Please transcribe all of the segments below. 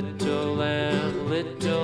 little lamb, little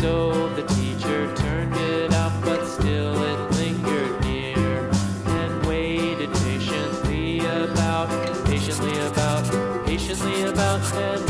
So The teacher turned it up, but still it lingered near and waited patiently about, patiently about, patiently about, and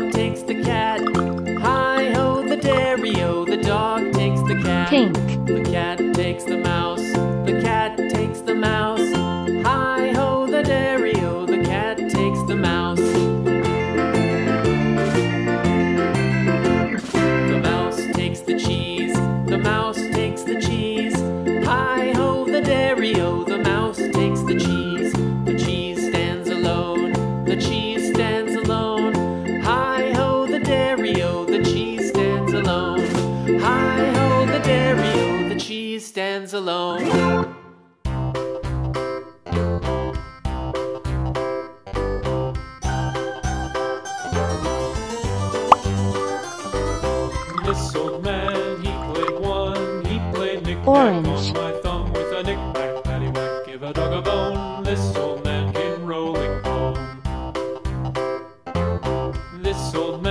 dog takes the cat. Hi ho, the dairy o. The dog takes the cat. pink, The cat takes the mouse. Hi ho, the dairy o. The cheese stands alone. This old man, he played one, he played knick-knack Orange. my thumb with a knick-knack, paddywhack, give a dog a bone. This old man came rolling home. This old man